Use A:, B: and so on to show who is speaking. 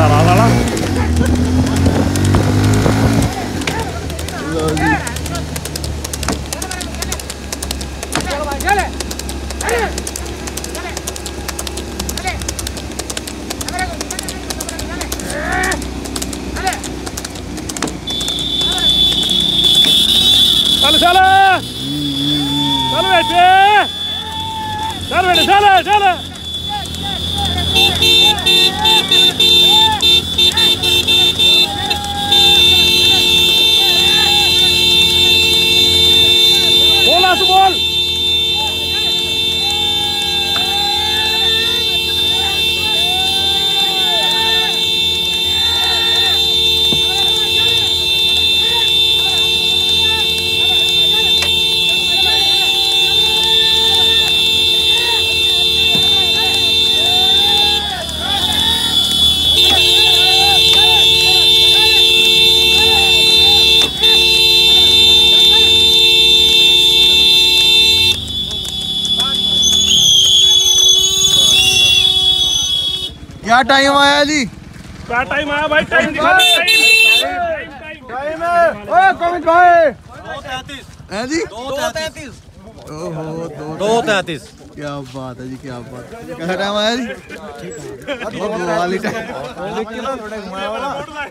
A: Alar alar alar.
B: Sale, sale! Sale, vete! Sale, vete,
A: sale, sale! क्या time आया जी
C: क्या टाइम आया भाई टाइम टाइम
B: है कमित
A: है जी
B: दो
A: ओहो दो
D: तैतीस
A: क्या बात है जी क्या बात कैसा टाइम आया जी वाली टाइम